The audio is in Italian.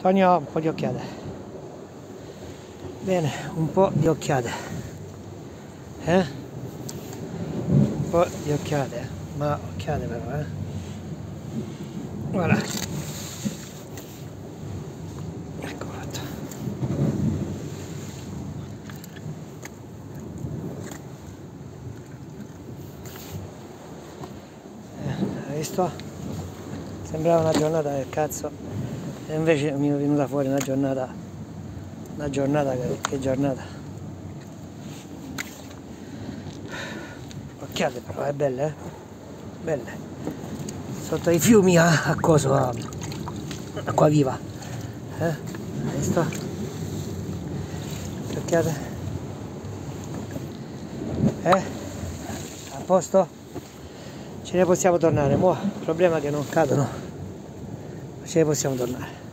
Tonio, un po' di occhiate. Bene, un po' di occhiate. Eh? Un po' di occhiate. Ma occhiate però, eh? Voilà. Ecco fatto. Eh, hai visto? Sembrava una giornata del cazzo e invece mi è venuta fuori una giornata una giornata che, che giornata. Occhiate però è belle eh? Belle sotto i fiumi a, a coso a acqua viva. Eh? Visto? Occhiate? Eh? A posto? Ce ne possiamo tornare mo problema che non cadono ce ne possiamo tornare